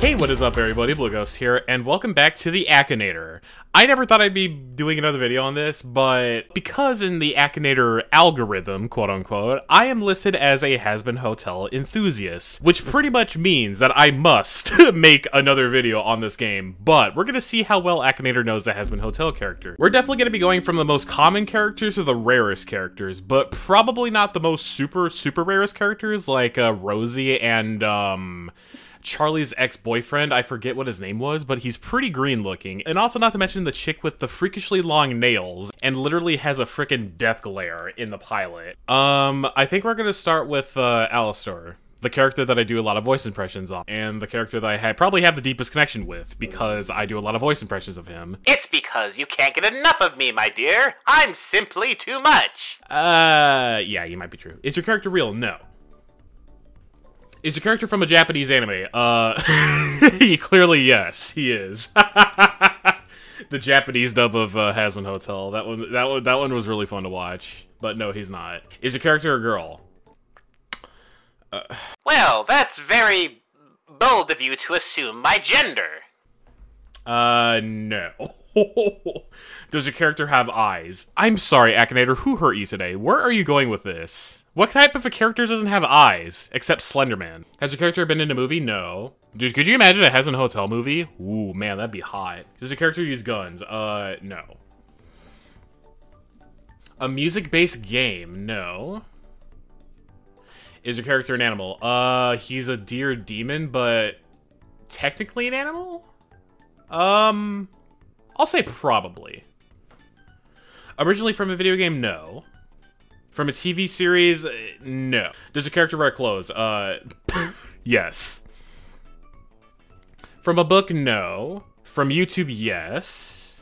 Hey, what is up everybody, Blue Ghost here, and welcome back to the Akinator. I never thought I'd be doing another video on this, but because in the Akinator algorithm, quote unquote, I am listed as a Hazbin Hotel enthusiast, which pretty much means that I must make another video on this game, but we're gonna see how well Akinator knows the Hazbin Hotel character. We're definitely gonna be going from the most common characters to the rarest characters, but probably not the most super, super rarest characters like uh, Rosie and, um... Charlie's ex-boyfriend, I forget what his name was, but he's pretty green looking. And also not to mention the chick with the freakishly long nails and literally has a freaking death glare in the pilot. Um, I think we're gonna start with uh, Alastor the character that I do a lot of voice impressions on, and the character that I ha- probably have the deepest connection with because I do a lot of voice impressions of him. It's because you can't get enough of me, my dear. I'm simply too much. Uh, yeah, you might be true. Is your character real? No. Is a character from a Japanese anime? Uh, clearly yes, he is. the Japanese dub of uh, Hazbin Hotel. That one, that one, that one was really fun to watch. But no, he's not. Is a character a girl? Uh, well, that's very bold of you to assume my gender. Uh, no. Does your character have eyes? I'm sorry, Akinator, who hurt you today? Where are you going with this? What type of a character doesn't have eyes, except Slenderman? Has your character been in a movie? No. Dude, could you imagine it a Hazbin Hotel movie? Ooh, man, that'd be hot. Does your character use guns? Uh, no. A music-based game? No. Is your character an animal? Uh, he's a deer demon, but technically an animal? Um, I'll say probably. Originally from a video game, no. From a TV series, uh, no. Does your character wear clothes? Uh, yes. From a book, no. From YouTube, yes.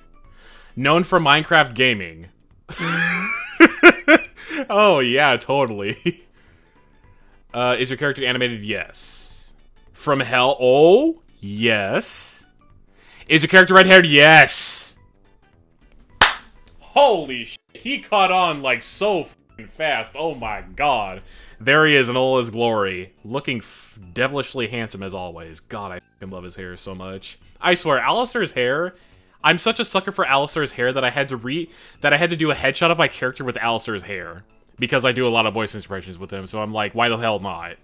Known for Minecraft gaming. oh, yeah, totally. Uh, is your character animated? Yes. From Hell? Oh, yes. Is your character red-haired? Yes. Holy sh! He caught on like so fast. Oh my god. There he is in all his glory, looking devilishly handsome as always. God, I love his hair so much. I swear, Alastor's hair. I'm such a sucker for Alastor's hair that I had to re that I had to do a headshot of my character with Alastor's hair because I do a lot of voice impressions with him. So I'm like, why the hell not?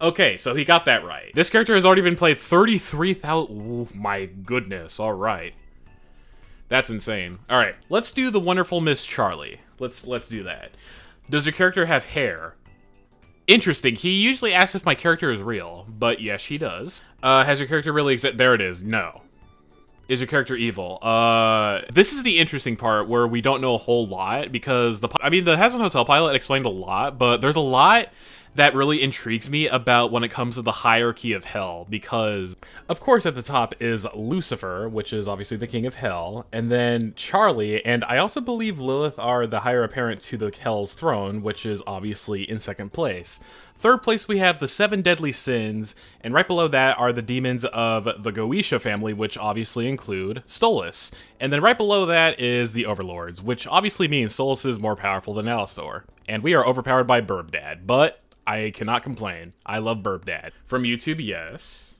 Okay, so he got that right. This character has already been played 33,000. My goodness. All right. That's insane. All right, let's do the wonderful Miss Charlie. Let's let's do that. Does your character have hair? Interesting. He usually asks if my character is real, but yes, she does. Uh, has your character really exist? There it is. No. Is your character evil? Uh, this is the interesting part where we don't know a whole lot because the I mean the Hazbin Hotel pilot explained a lot, but there's a lot that really intrigues me about when it comes to the hierarchy of hell because of course at the top is Lucifer, which is obviously the king of hell, and then Charlie, and I also believe Lilith are the higher apparent to the hell's throne, which is obviously in second place. Third place, we have the seven deadly sins, and right below that are the demons of the Goetia family, which obviously include Stolas. And then right below that is the overlords, which obviously means Stolas is more powerful than Alastor. And we are overpowered by Burb Dad, but I cannot complain. I love Burb Dad. From YouTube, yes.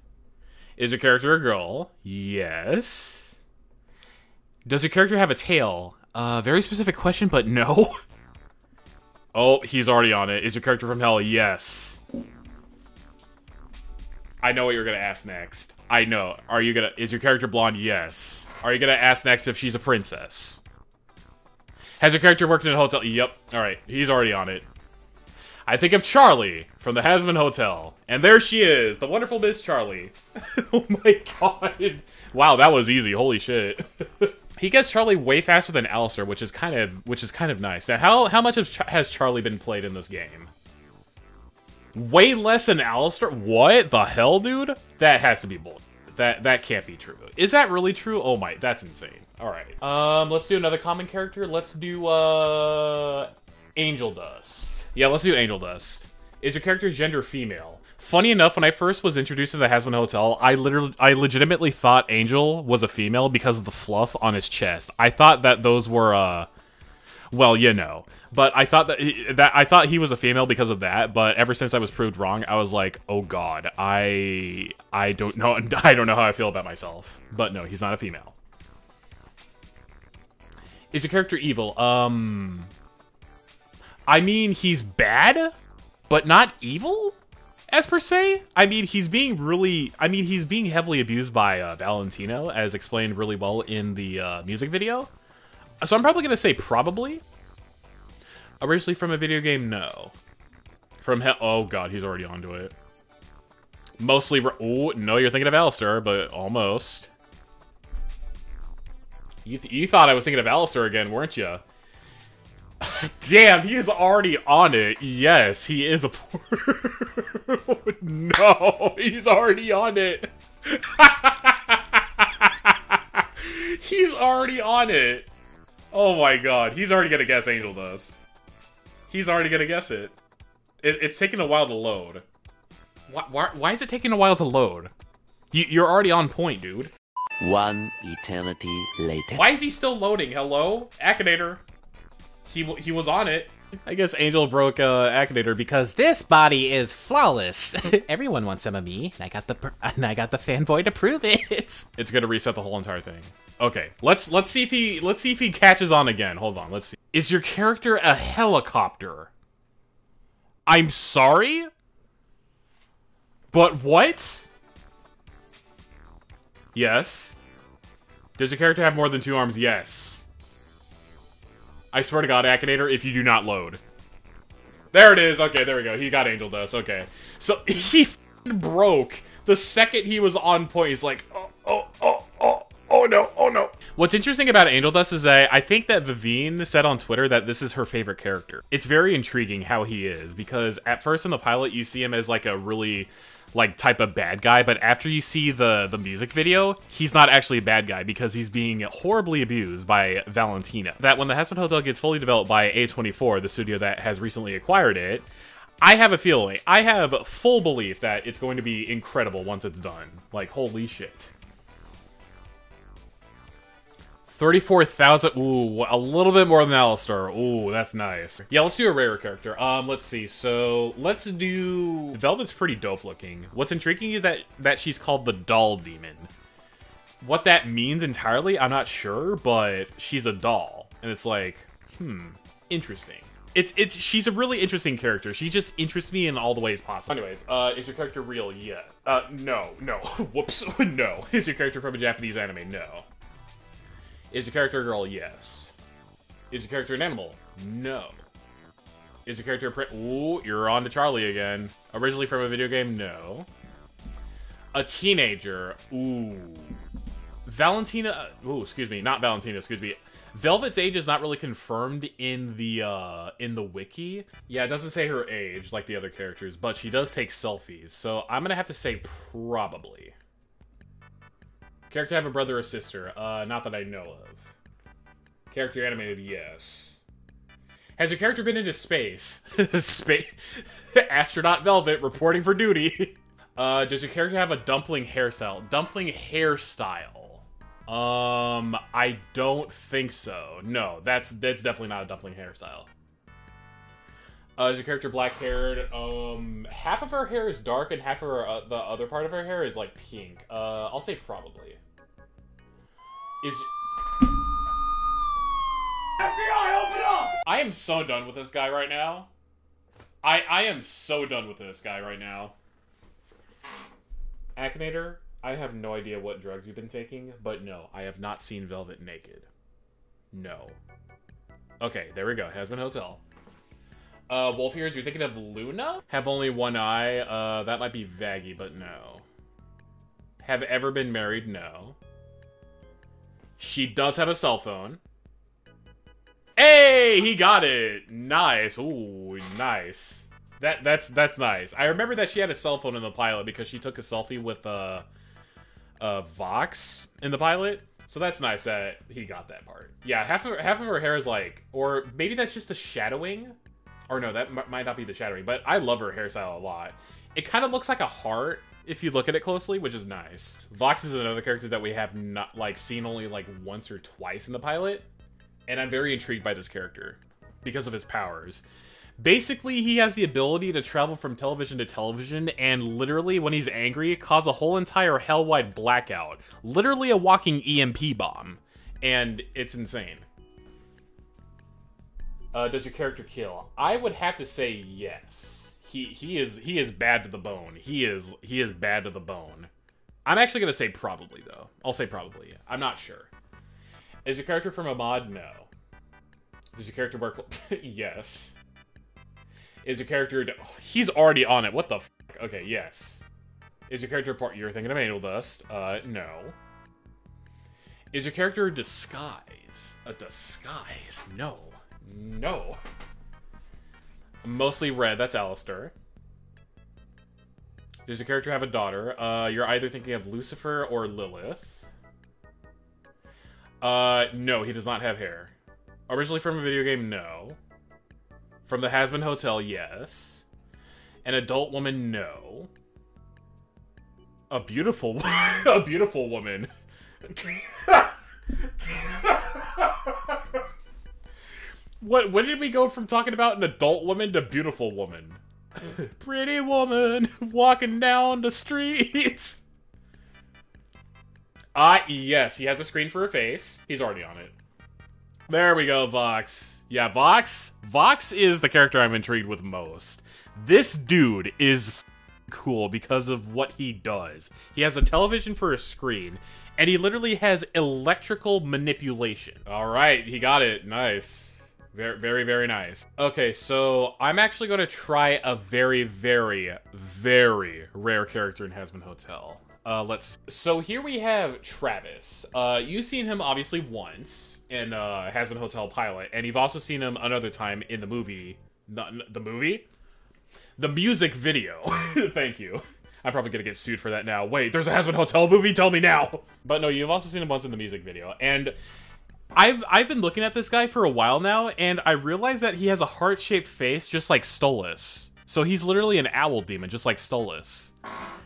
Is your character a girl? Yes. Does your character have a tail? Uh, very specific question, but no. oh, he's already on it. Is your character from hell? Yes. I know what you're gonna ask next. I know. Are you gonna- is your character blonde? Yes. Are you gonna ask next if she's a princess? Has your character worked in a hotel? Yep. Alright, he's already on it. I think of Charlie from the Hazbin Hotel. And there she is, the wonderful Miss Charlie. oh my god. Wow, that was easy. Holy shit. he gets Charlie way faster than Alastor, which is kind of which is kind of nice. Now, how how much Ch has Charlie been played in this game? Way less than Alastor? What the hell, dude? That has to be bull. That that can't be true. Is that really true? Oh my, that's insane. All right. Um, let's do another common character. Let's do uh Angel Dust. Yeah, let's do Angel Dust. Is your character's gender female? Funny enough, when I first was introduced to the Hazbin Hotel, I literally, I legitimately thought Angel was a female because of the fluff on his chest. I thought that those were, uh, Well, you know. But I thought that he, that I thought he was a female because of that. But ever since I was proved wrong, I was like, oh god, I I don't know I don't know how I feel about myself. But no, he's not a female. Is your character evil? Um, I mean he's bad, but not evil, as per se. I mean he's being really. I mean he's being heavily abused by uh, Valentino, as explained really well in the uh, music video. So I'm probably gonna say probably. Originally from a video game, no. From hell, oh god, he's already onto it. Mostly, oh no, you're thinking of Alastor, but almost. You, th you thought I was thinking of Alastor again, weren't you? Damn, he is already on it. Yes, he is a poor. no, he's already on it. he's already on it. Oh my god, he's already gonna guess Angel Dust. He's already gonna guess it. it it's taking a while to load. Why, why, why is it taking a while to load? You, you're already on point, dude. One eternity later. Why is he still loading? Hello? Akinator. He, he was on it. I guess Angel broke uh, Akinator because this body is flawless. Everyone wants some of me, and I got the and I got the fanboy to prove it. It's gonna reset the whole entire thing. Okay, let's let's see if he let's see if he catches on again. Hold on, let's see. Is your character a helicopter? I'm sorry? But what? Yes. Does your character have more than two arms? Yes. I swear to God, Akinator, if you do not load. There it is. Okay, there we go. He got Angel Dust. Okay. So he broke the second he was on point. He's like, oh, oh, oh, oh, oh no, oh no. What's interesting about Angel Dust is that I think that Vivienne said on Twitter that this is her favorite character. It's very intriguing how he is because at first in the pilot you see him as like a really like type of bad guy, but after you see the the music video, he's not actually a bad guy because he's being horribly abused by Valentino. That when the Hazbin Hotel gets fully developed by A24, the studio that has recently acquired it, I have a feeling, I have full belief that it's going to be incredible once it's done. Like holy shit. 34,000. Ooh, a little bit more than Alastor. Ooh, that's nice. Yeah, let's do a rare character. Um, let's see. So, let's do... Velvet's pretty dope looking. What's intriguing is that, that she's called the Doll Demon. What that means entirely, I'm not sure, but she's a doll. And it's like, hmm, interesting. It's, it's, she's a really interesting character. She just interests me in all the ways possible. Anyways, uh, is your character real? Yeah. Uh, no, no. Whoops. no. Is your character from a Japanese anime? No. Is your character a girl? Yes. Is your character an animal? No. Is your character a print? Ooh, you're on to Charlie again. Originally from a video game? No. A teenager? Ooh. Valentina? Ooh, excuse me, not Valentina. Excuse me. Velvet's age is not really confirmed in the uh in the wiki. Yeah, it doesn't say her age like the other characters, but she does take selfies. So I'm gonna have to say probably. Character have a brother or sister? Uh, not that I know of. Character animated, yes. Has your character been into space? space astronaut Velvet reporting for duty. Uh, does your character have a dumpling hairstyle? Dumpling hairstyle. Um, I don't think so. No, that's that's definitely not a dumpling hairstyle. Uh, is your character black haired? Um, half of her hair is dark and half of her, uh, the other part of her hair is like pink. Uh, I'll say probably. Is FBI, open up! I am so done with this guy right now. I I am so done with this guy right now. Akinator, I have no idea what drugs you've been taking, but no, I have not seen Velvet naked. No. Okay, there we go. Hazbin Hotel. Uh, Wolf ears, you're thinking of Loona? Have only one eye? Uh, that might be Vaggie, but no. Have ever been married? No. She does have a cell phone. Hey, he got it. Nice. Ooh, nice. That that's that's nice. I remember that she had a cell phone in the pilot because she took a selfie with uh uh Vox in the pilot. So that's nice that he got that part. Yeah, half of half of her hair is like, or maybe that's just the shadowing, or no, that might not be the shadowing. But I love her hairstyle a lot. It kind of looks like a heart if you look at it closely, which is nice. Vox is another character that we have not like seen only like once or twice in the pilot. and I'm very intrigued by this character because of his powers. Basically, he has the ability to travel from television to television and literally, when he's angry, cause a whole entire hell-wide blackout. Literally a walking EMP bomb. And it's insane. Uh, does your character kill? I would have to say yes. He he is he is bad to the bone. He is he is bad to the bone. I'm actually gonna say probably though. I'll say probably. I'm not sure. Is your character from a mod? No. Does your character work? yes. Is your character... He's already on it. What the Okay, yes. Is your character part... You're thinking of Angel Dust. Uh, no. Is your character a disguise? A disguise? No. No. Mostly red. That's Alastor. Does your character have a daughter? Uh, you're either thinking of Lucifer or Lilith. Uh, no, he does not have hair. Originally from a video game, no. From the Hazbin Hotel, yes. An adult woman, no. A beautiful, a beautiful woman. what? When did we go from talking about an adult woman to beautiful woman? Pretty woman walking down the streets. Ah, yes, he has a screen for a face. He's already on it. There we go, Vox. Yeah, Vox. Vox is the character I'm intrigued with most. This dude is cool because of what he does. He has a television for a screen, and he literally has electrical manipulation. All right, he got it. Nice. Very, very, very nice. Okay, so I'm actually going to try a very, very, very rare character in Hazbin Hotel. Uh, let's. So here we have Travis. Uh, you've seen him obviously once in uh, Hazbin Hotel Pilot, and you've also seen him another time in the movie. Not the movie, the music video. Thank you. I'm probably gonna get sued for that now. Wait, there's a Hazbin Hotel movie. Tell me now. But no, you've also seen him once in the music video, and I've I've been looking at this guy for a while now, and I realize that he has a heart-shaped face, just like Stolas. So he's literally an owl demon, just like Stolas.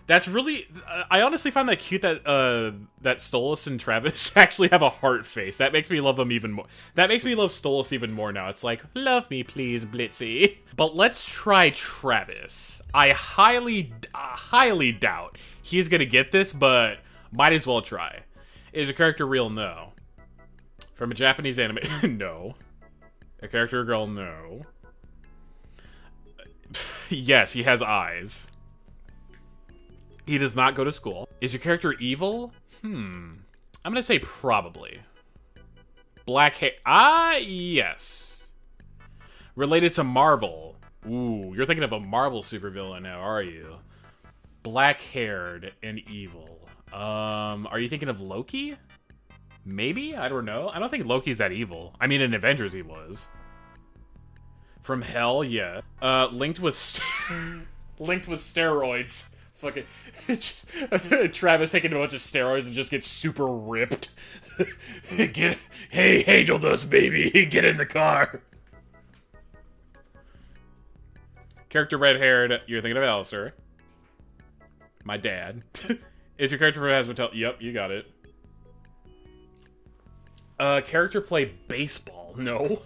That's really. Uh, I honestly find that cute that uh that Stolas and Travis actually have a heart face. That makes me love them even more. That makes me love Stolas even more now. It's like, love me, please, Blitzy. But let's try Travis. I highly, uh, highly doubt he's gonna get this, but might as well try. Is a character real? No. From a Japanese anime? no. A character girl? No. yes, he has eyes. He does not go to school. Is your character evil? Hmm. I'm gonna say probably. Black hair. Ah, yes. Related to Marvel. Ooh, you're thinking of a Marvel supervillain now, are you? Black haired and evil. Um, are you thinking of Loki? Maybe? I don't know. I don't think Loki's that evil. I mean, in Avengers he was. From Hell, yeah. Uh, linked with linked with steroids fucking Travis taking a bunch of steroids and just gets super ripped. get hey, Angel Dust baby, get in the car. Character red haired, you're thinking of Alastor. My dad. Is your character from Hazbin Yep, you got it. Uh, character play baseball? No.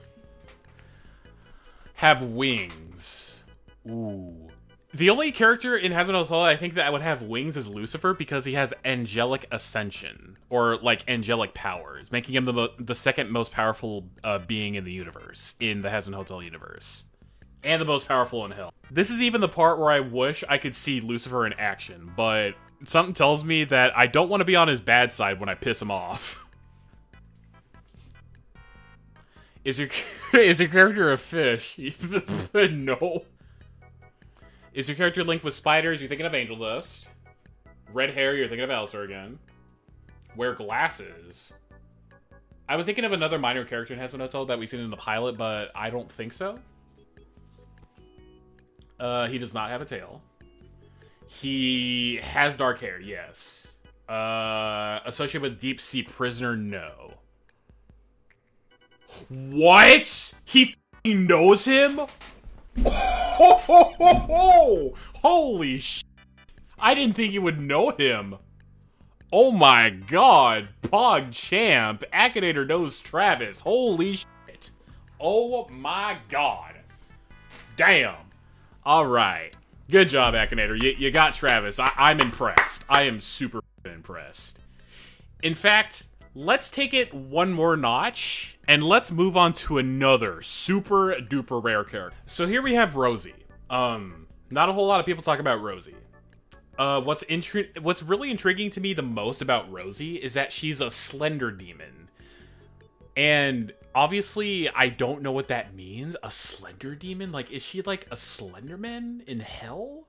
Have wings. Ooh. The only character in Hazbin Hotel I think that would have wings is Lucifer because he has angelic ascension or like angelic powers, making him the the second most powerful uh, being in the universe in the Hazbin Hotel universe, and the most powerful in Hell. This is even the part where I wish I could see Lucifer in action, but something tells me that I don't want to be on his bad side when I piss him off. Is your is your character a fish? no. Is your character linked with spiders? You're thinking of Angel Dust. Red hair, you're thinking of Alastor again. Wear glasses. I was thinking of another minor character in Hazbin Hotel that we've seen in the pilot, but I don't think so. Uh, he does not have a tail. He has dark hair, yes. Uh, associated with deep sea prisoner, no. What? He knows him? Ho, ho, ho, ho! Holy sh! I didn't think you would know him. Oh my god, Pog Champ, Akinator knows Travis. Holy shit. Oh my god. Damn. Alright. Good job, Akinator. You, you got Travis. I, I'm impressed. I am super impressed. In fact, let's take it one more notch and let's move on to another super duper rare character. So here we have Rosie. Um, not a whole lot of people talk about Rosie. Uh, what's intri- what's really intriguing to me the most about Rosie is that she's a slender demon. And obviously, I don't know what that means. A slender demon? Like, is she like a Slenderman in hell?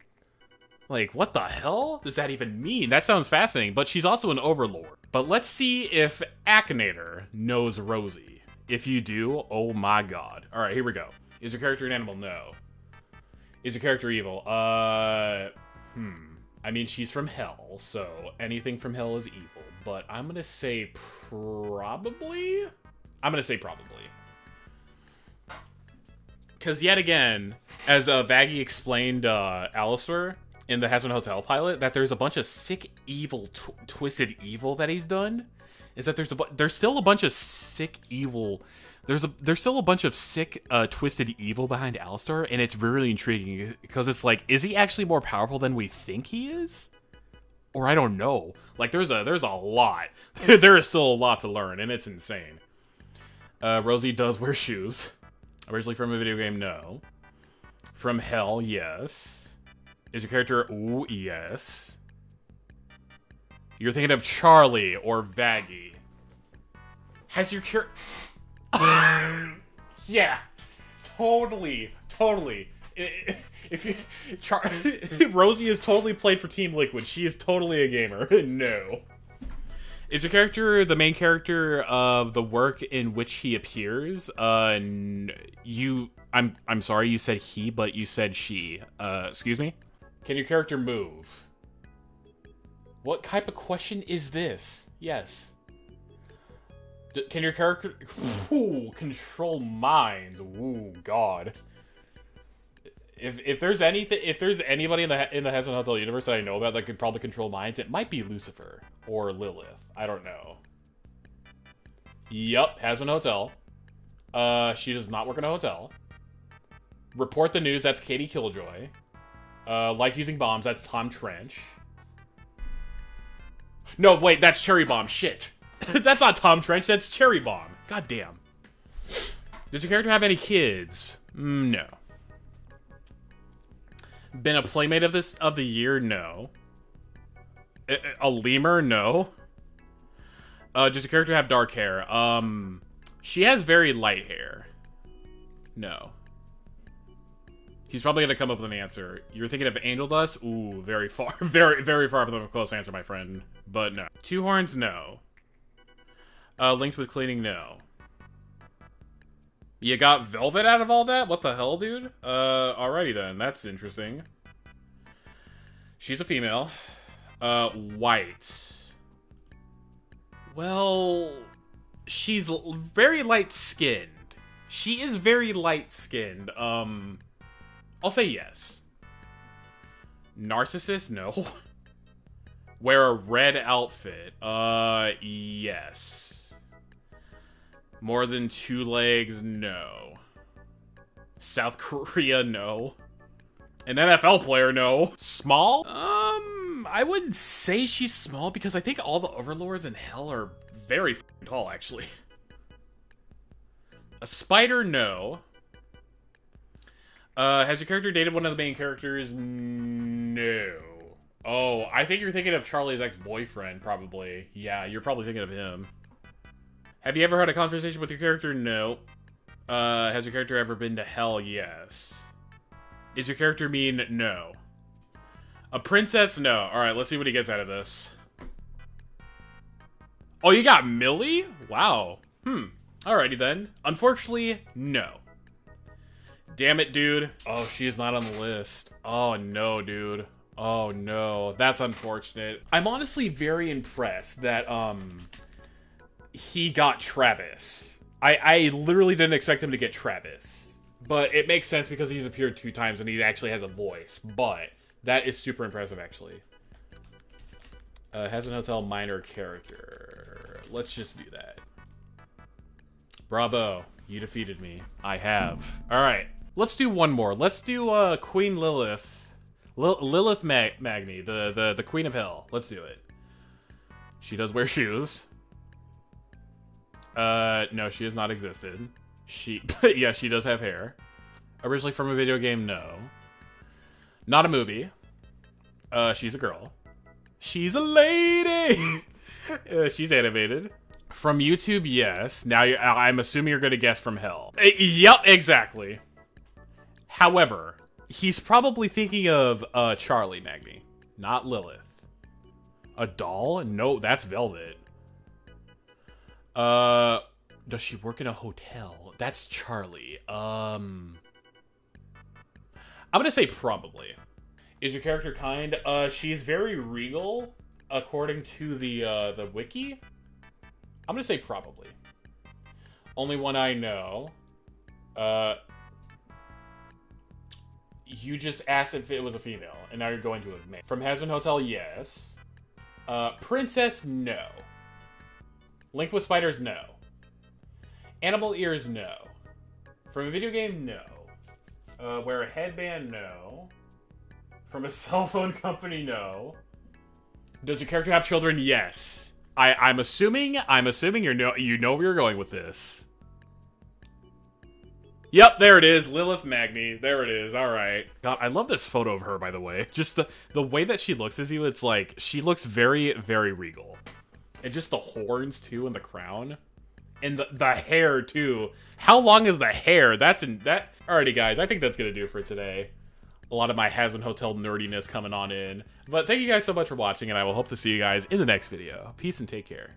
Like, what the hell does that even mean? That sounds fascinating, but she's also an overlord. But let's see if Akinator knows Rosie. If you do, oh my god. Alright, here we go. Is your character an animal? No. Is your character evil? Uh, hmm. I mean, she's from hell, so anything from hell is evil. But I'm gonna say probably. I'm gonna say probably. Because yet again, as uh, Vaggie explained, uh, Alastor in the Hazbin Hotel pilot, that there's a bunch of sick, evil, tw- twisted evil that he's done. Is that there's a there's still a bunch of sick, evil. There's a there's still a bunch of sick, uh, twisted evil behind Alastor, and it's really intriguing because it's like, is he actually more powerful than we think he is? Or I don't know. Like there's a there's a lot. there is still a lot to learn, and it's insane. Uh, Rosie does wear shoes. Originally from a video game, no. From Hell, yes. Is your character? Ooh, yes. You're thinking of Charlie or Vaggie. Has your character? yeah, totally, totally. If you, Char- Rosie is totally played for Team Liquid. She is totally a gamer. no. Is your character the main character of the work in which he appears? Uh, you. I'm. I'm sorry. You said he, but you said she. Uh, excuse me. Can your character move? What type of question is this? Yes. D- can your character Ooh, control minds? Ooh, God. If if there's anything, if there's anybody in the in the Hazbin Hotel universe that I know about that could probably control minds, it might be Lucifer or Lilith. I don't know. Yup, Hazbin Hotel. Uh, she does not work in a hotel. Report the news. That's Katie Killjoy. Uh, like using bombs. That's Tom Trench. No, wait, that's Cherry Bomb. Shit. that's not Tom Trench, that's Cherry Bomb. God damn. Does your character have any kids? Mm, no. Been a playmate of this of the year? No. A, a lemur? No. Uh, does your character have dark hair? Um, she has very light hair. No. He's probably gonna come up with an answer. You're thinking of angel dust? Ooh, very far, very, very far from a close answer, my friend. But no. Two horns? No. Uh, linked with cleaning? No. You got velvet out of all that? What the hell, dude? Uh, alrighty then. That's interesting. She's a female. Uh, white. Well, she's very light skinned. She is very light skinned. Um, I'll say yes. Narcissist? No. Wear a red outfit? Uh, yes. More than two legs? No. South Korea? No. An NFL player? No. Small? Um, I wouldn't say she's small because I think all the overlords in hell are very tall, actually. A spider? No. Uh, has your character dated one of the main characters? No. Oh, I think you're thinking of Charlie's ex-boyfriend, probably. Yeah, you're probably thinking of him. Have you ever had a conversation with your character? No. Uh, has your character ever been to hell? Yes. Is your character mean? No. A princess? No. Alright, let's see what he gets out of this. Oh, you got Millie? Wow. Hmm. Alrighty then. Unfortunately, no. Damn it, dude. Oh, she is not on the list. Oh, no, dude. Oh, no. That's unfortunate. I'm honestly very impressed that, um, he got Travis. I, I literally didn't expect him to get Travis. But it makes sense because he's appeared two times and he actually has a voice. But that is super impressive, actually. Uh, Hazbin Hotel minor character. Let's just do that. Bravo. You defeated me. I have. Alright. Let's do one more. Let's do uh, Queen Lilith. Lil Lilith Mag Magne, the, the, the Queen of Hell. Let's do it. She does wear shoes. Uh, no, she has not existed. She, yeah, she does have hair. Originally from a video game, no. Not a movie. Uh, she's a girl. She's a lady. uh, she's animated. From YouTube, yes. Now I'm assuming you're going to guess from Hell. Uh, yep, exactly. However, he's probably thinking of uh, Charlie Magne, not Lilith. A doll? No, that's Velvet. Uh, does she work in a hotel? That's Charlie. Um, I'm gonna say probably. Is your character kind? Uh, she's very regal, according to the uh, the wiki. I'm gonna say probably. Only one I know. Uh, you just asked if it was a female, and now you're going to a male. From Hazbin Hotel, yes. Uh, Princess, no. Link with Spiders, no. Animal Ears, no. From a video game, no. Uh, wear a headband, no. From a cell phone company, no. Does your character have children? Yes. I, I'm assuming. I'm assuming you know you know where you're going with this. Yep, there it is, Lilith Magne. There it is. All right. God, I love this photo of her. By the way, just the the way that she looks as you, it's like she looks very very regal, and just the horns too, and the crown, and the the hair too. How long is the hair? That's in that. Alrighty, guys. I think that's gonna do for today a lot of my Hazbin Hotel nerdiness coming on in. But thank you guys so much for watching, and I will hope to see you guys in the next video. Peace and take care.